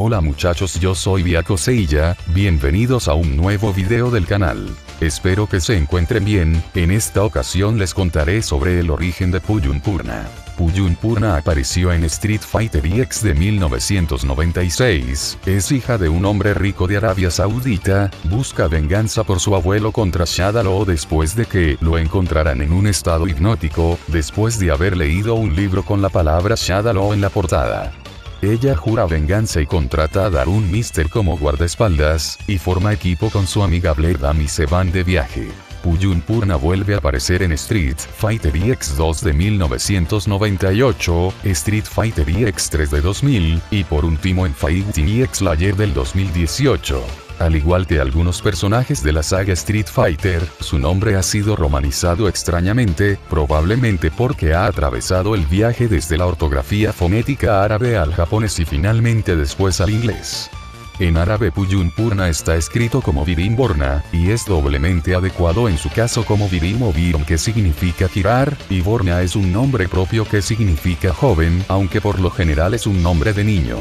Hola muchachos yo soy Viaco Seilla, bienvenidos a un nuevo video del canal. Espero que se encuentren bien, en esta ocasión les contaré sobre el origen de Purna. Purna apareció en Street Fighter EX de 1996, es hija de un hombre rico de Arabia Saudita, busca venganza por su abuelo contra Shadalo después de que lo encontraran en un estado hipnótico, después de haber leído un libro con la palabra Shadalo en la portada. Ella jura venganza y contrata a Darun Mister como guardaespaldas, y forma equipo con su amiga Bledam y se van de viaje. Puyun Purna vuelve a aparecer en Street Fighter EX2 de 1998, Street Fighter EX3 de 2000, y por último en Fighting EX Layer del 2018. Al igual que algunos personajes de la saga Street Fighter, su nombre ha sido romanizado extrañamente, probablemente porque ha atravesado el viaje desde la ortografía fonética árabe al japonés y finalmente después al inglés. En árabe Puyun Purna está escrito como Virim Borna, y es doblemente adecuado en su caso como Virim o Virim que significa girar, y Borna es un nombre propio que significa joven, aunque por lo general es un nombre de niño.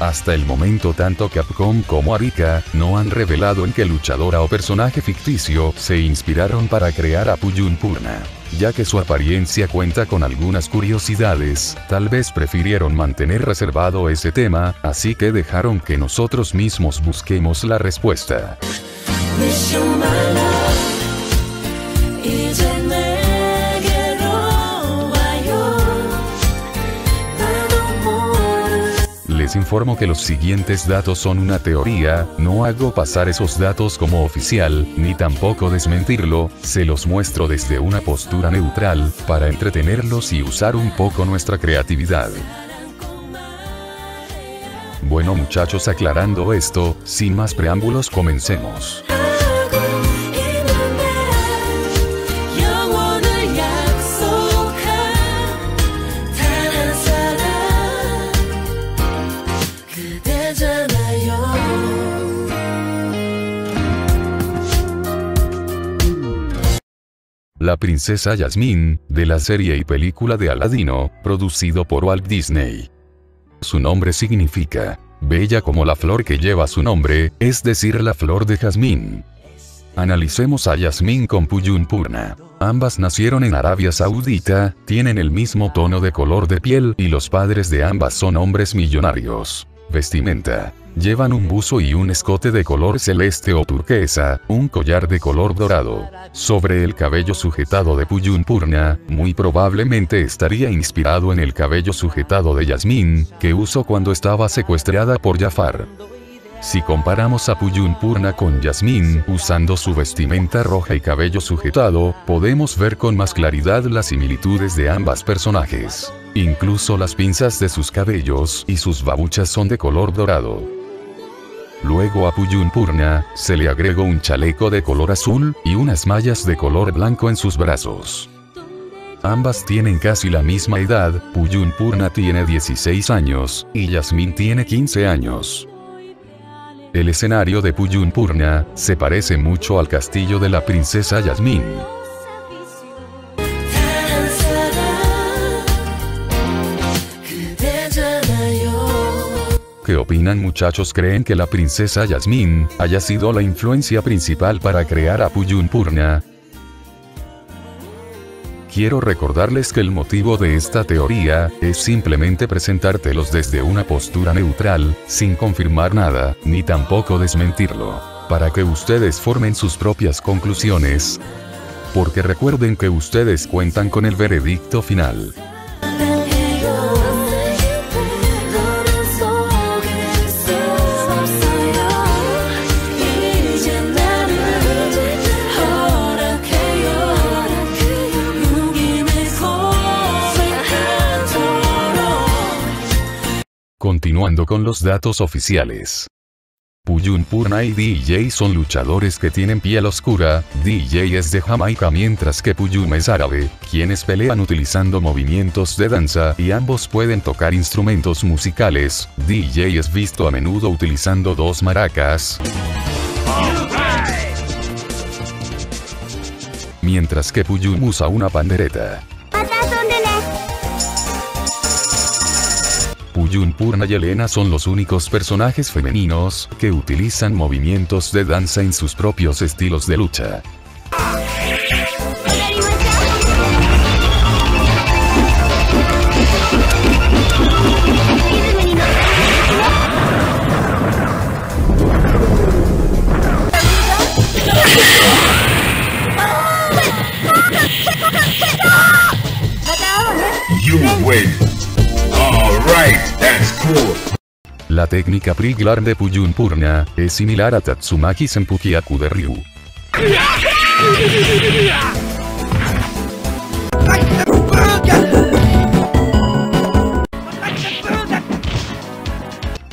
Hasta el momento tanto Capcom como Arika, no han revelado en qué luchadora o personaje ficticio se inspiraron para crear a Puyun Purna. Ya que su apariencia cuenta con algunas curiosidades, tal vez prefirieron mantener reservado ese tema, así que dejaron que nosotros mismos busquemos la respuesta. Informo que los siguientes datos son una teoría, no hago pasar esos datos como oficial, ni tampoco desmentirlo, se los muestro desde una postura neutral, para entretenerlos y usar un poco nuestra creatividad. Bueno muchachos aclarando esto, sin más preámbulos comencemos. La princesa Yasmín, de la serie y película de Aladino, producido por Walt Disney. Su nombre significa, bella como la flor que lleva su nombre, es decir la flor de jazmín. Analicemos a Yasmín con Puyun Purna. Ambas nacieron en Arabia Saudita, tienen el mismo tono de color de piel y los padres de ambas son hombres millonarios. Vestimenta. Llevan un buzo y un escote de color celeste o turquesa, un collar de color dorado. Sobre el cabello sujetado de Puyun Purna, muy probablemente estaría inspirado en el cabello sujetado de Yasmín, que usó cuando estaba secuestrada por Jafar. Si comparamos a Puyun Purna con Yasmín, usando su vestimenta roja y cabello sujetado, podemos ver con más claridad las similitudes de ambas personajes. Incluso las pinzas de sus cabellos y sus babuchas son de color dorado. Luego a Purna, se le agregó un chaleco de color azul, y unas mallas de color blanco en sus brazos. Ambas tienen casi la misma edad, Puyun Purna tiene 16 años, y Yasmin tiene 15 años. El escenario de Purna, se parece mucho al castillo de la princesa Yasmin. ¿Qué opinan muchachos? ¿Creen que la princesa Yasmin haya sido la influencia principal para crear a Puyun Purna? Quiero recordarles que el motivo de esta teoría es simplemente presentártelos desde una postura neutral, sin confirmar nada, ni tampoco desmentirlo, para que ustedes formen sus propias conclusiones. Porque recuerden que ustedes cuentan con el veredicto final. Continuando con los datos oficiales. Puyun Purna y DJ son luchadores que tienen piel oscura, DJ es de Jamaica mientras que Puyum es árabe, quienes pelean utilizando movimientos de danza y ambos pueden tocar instrumentos musicales, DJ es visto a menudo utilizando dos maracas. Mientras que Puyum usa una pandereta. Puyun Purna y Elena son los únicos personajes femeninos que utilizan movimientos de danza en sus propios estilos de lucha. La técnica Priglar de Puyun Purna es similar a Tatsumaki Senpukiaku de Ryu.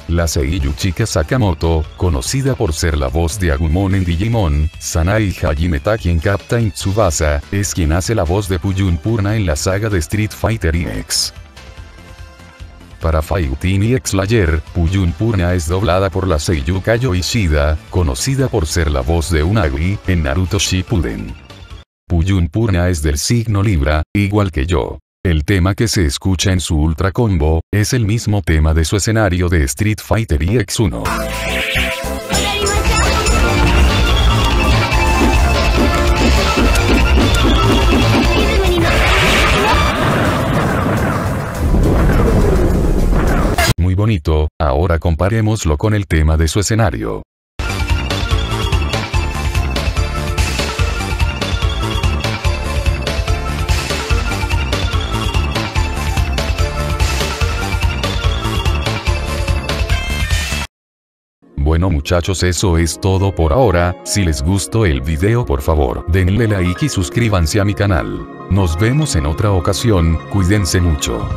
La Seiyu Chika Sakamoto, conocida por ser la voz de Agumon en Digimon, Sanai Hajime Taki en Captain Tsubasa, es quien hace la voz de Puyun Purna en la saga de Street Fighter X. Para Fighting X Slayer, Puyun Purna es doblada por la Seiyu Kayo Ishida, conocida por ser la voz de Unagi, en Naruto Shippuden. Puyun Purna es del signo Libra, igual que yo. El tema que se escucha en su Ultra Combo, es el mismo tema de su escenario de Street Fighter X1. Bonito, ahora comparémoslo con el tema de su escenario. Bueno muchachos eso es todo por ahora, si les gustó el video por favor denle like y suscríbanse a mi canal. Nos vemos en otra ocasión, cuídense mucho.